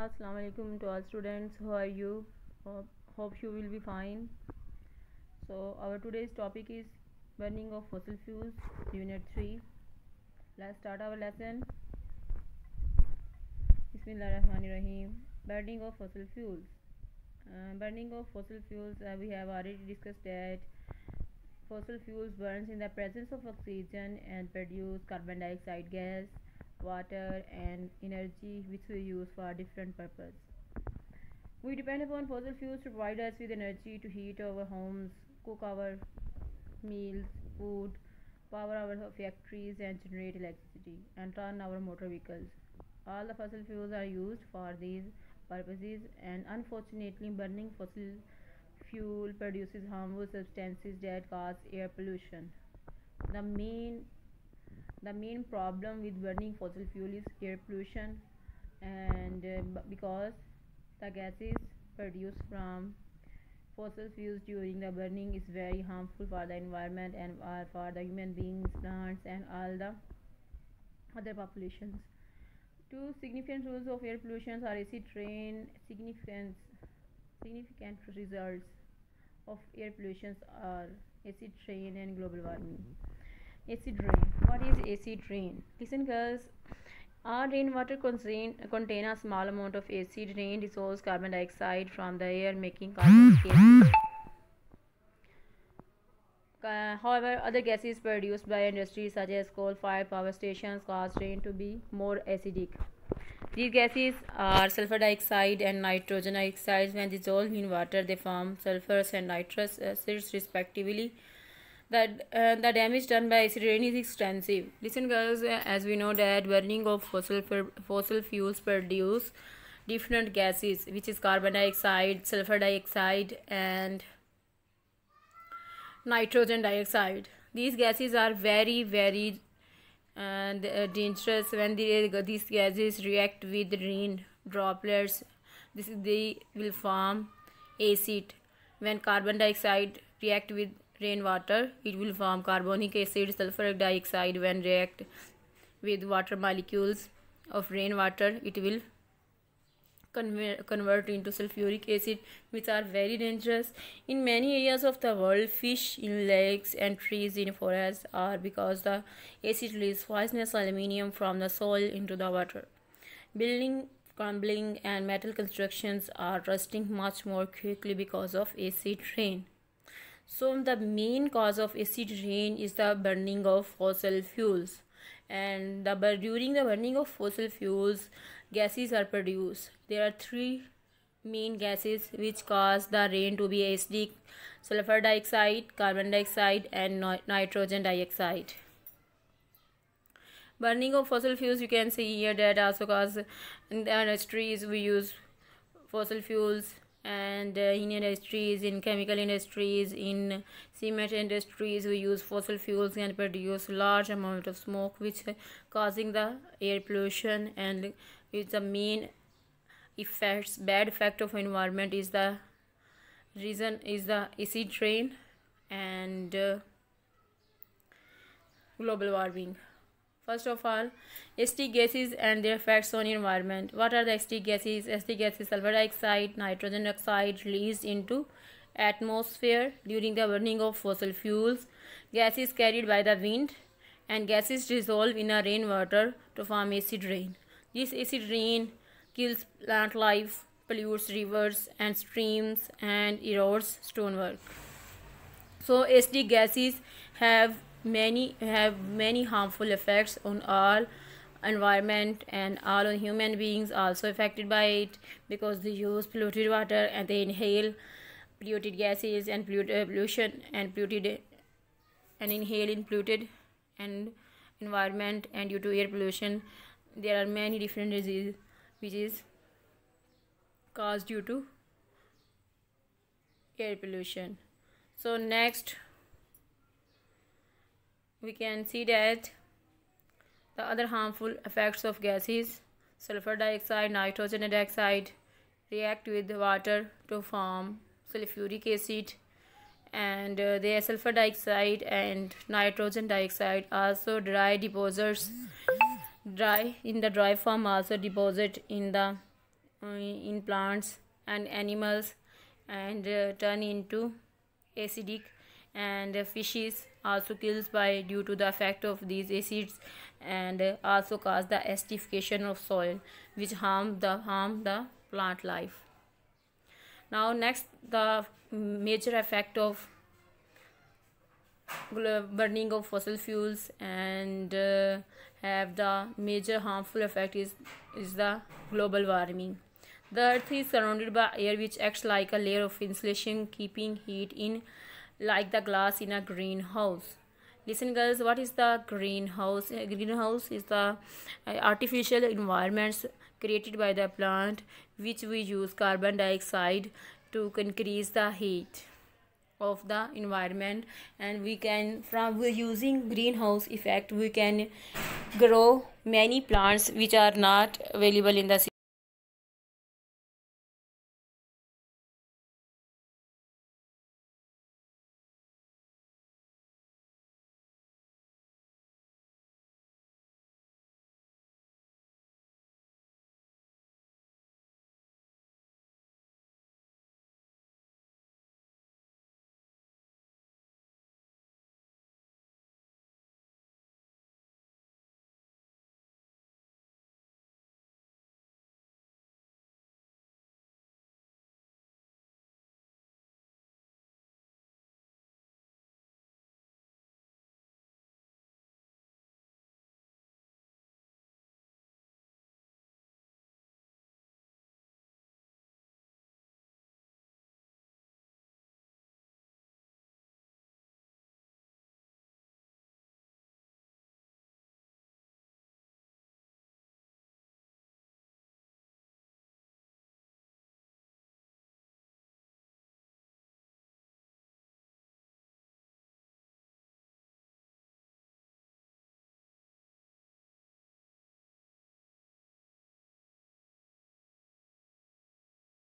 assalamu alaikum to all students. How are you? Hope, hope you will be fine. So our today's topic is burning of fossil fuels unit 3 let's start our lesson. Bismillahirrahmanirrahim. Burning of fossil fuels. Uh, burning of fossil fuels uh, we have already discussed that fossil fuels burns in the presence of oxygen and produce carbon dioxide gas water and energy which we use for different purpose. We depend upon fossil fuels to provide us with energy to heat our homes cook our meals food power our factories and generate electricity and run our motor vehicles. All the fossil fuels are used for these purposes and unfortunately burning fossil fuel produces harmful substances that cause air pollution. The main the main problem with burning fossil fuel is air pollution and uh, because the gases produced from fossil fuels during the burning is very harmful for the environment and uh, for the human beings plants and all the other populations. Two significant rules of air pollution are acid rain significant significant results of air pollution are acid rain and global warming acid rain what is acid rain listen girls. Our rainwater contain, contain a small amount of acid rain dissolves carbon dioxide from the air making carbon gases uh, however other gases produced by industries such as coal fired power stations cause rain to be more acidic. These gases are sulfur dioxide and nitrogen dioxide when dissolved in water they form sulfurous and nitrous acids respectively that uh, the damage done by acid rain is extensive. Listen guys as we know that burning of fossil fossil fuels produce different gases which is carbon dioxide sulfur dioxide and nitrogen dioxide. These gases are very very and uh, dangerous when these gases react with rain droplets. This they will form acid. When carbon dioxide react with rainwater it will form carbonic acid sulfuric dioxide when react with water molecules of rainwater. It will convert, into sulfuric acid which are very dangerous. In many areas of the world fish in lakes and trees in forests are because the acid releases poisonous aluminium from the soil into the water. Building crumbling and metal constructions are rusting much more quickly because of acid rain so the main cause of acid rain is the burning of fossil fuels. And the, during the burning of fossil fuels gases are produced. There are three main gases which cause the rain to be acidic sulfur dioxide carbon dioxide and nitrogen dioxide. Burning of fossil fuels you can see here that also cause in the industries we use fossil fuels and uh, in industries in chemical industries in cement industries we use fossil fuels and produce large amount of smoke which causing the air pollution and it's the main effects bad effect of environment is the reason is the acid rain and uh, global warming First of all, acidic gases and their effects on environment. What are the acidic gases? Acidic gases sulfur dioxide, nitrogen oxide released into atmosphere during the burning of fossil fuels, gases carried by the wind, and gases dissolve in a rainwater to form acid rain. This acid rain kills plant life, pollutes rivers and streams, and erodes stonework. So acidic gases have many have many harmful effects on all environment and all on human beings also affected by it because they use polluted water and they inhale polluted gases and polluted uh, pollution and polluted and inhale in polluted and environment and due to air pollution. There are many different diseases which is caused due to air pollution. So next we can see that the other harmful effects of gases sulfur dioxide nitrogen dioxide react with the water to form sulfuric acid. And uh, the sulfur dioxide and nitrogen dioxide also dry deposits. Dry in the dry form also deposit in the uh, in plants and animals and uh, turn into acidic and fishes also kills by due to the effect of these acids and also cause the acidification of soil which harm the harm the plant life. Now next the major effect of burning of fossil fuels and uh, have the major harmful effect is is the global warming. The earth is surrounded by air which acts like a layer of insulation keeping heat in like the glass in a greenhouse. Listen girls what is the greenhouse? Greenhouse is the uh, artificial environments created by the plant which we use carbon dioxide to increase the heat of the environment. And we can from using greenhouse effect we can grow many plants which are not available in the